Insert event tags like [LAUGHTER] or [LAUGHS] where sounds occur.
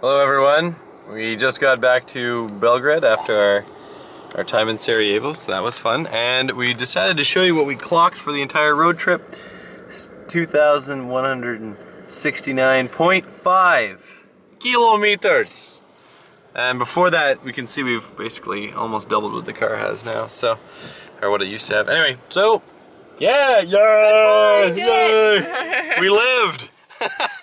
Hello everyone. We just got back to Belgrade after our our time in Sarajevo, so that was fun. And we decided to show you what we clocked for the entire road trip. 2,169.5 kilometers. And before that, we can see we've basically almost doubled what the car has now, so, or what it used to have. Anyway, so, yeah, yay, yay, we lived. [LAUGHS]